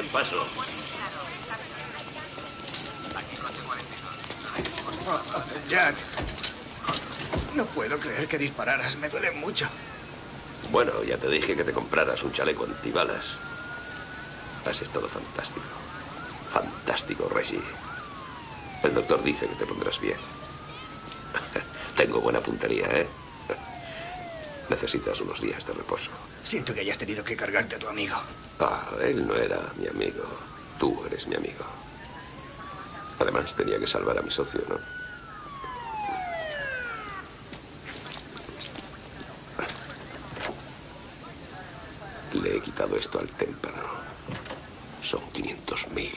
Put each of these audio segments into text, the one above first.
dejen paso. Jack. No puedo creer que dispararas. Me duele mucho. Bueno, ya te dije que te compraras un chaleco antibalas. Has estado fantástico. Fantástico, Reggie. El doctor dice que te pondrás bien. Tengo buena puntería, ¿eh? Necesitas unos días de reposo. Siento que hayas tenido que cargarte a tu amigo. Ah, él no era mi amigo. Tú eres mi amigo. Además, tenía que salvar a mi socio, ¿no? Le he quitado esto al témpano. Son 500.000.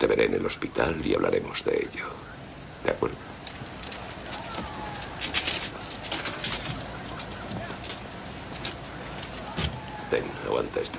Te veré en el hospital y hablaremos de ello. ¿De acuerdo? Ten, aguanta esto.